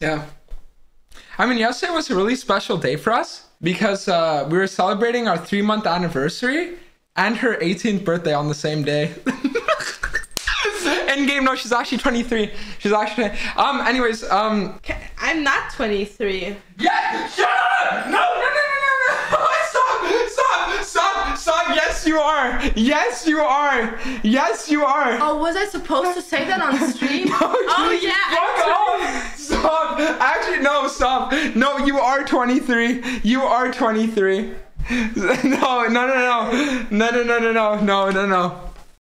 Yeah. I mean, yesterday was a really special day for us because uh, we were celebrating our three month anniversary and her 18th birthday on the same day. In game, no, she's actually 23. She's actually. Um. Anyways, um. I'm not 23. Yeah. Shut up! No! No! No! No! No! no. Stop! Stop! Stop! Stop! Yes, you are. Yes, you are. Yes, you are. Oh, was I supposed to say that on stream? No, oh you- yeah. Fuck I'm off! Stop! No, stop. No, you are 23. You are 23. No, no, no, no. No, no, no, no, no, no, no, no.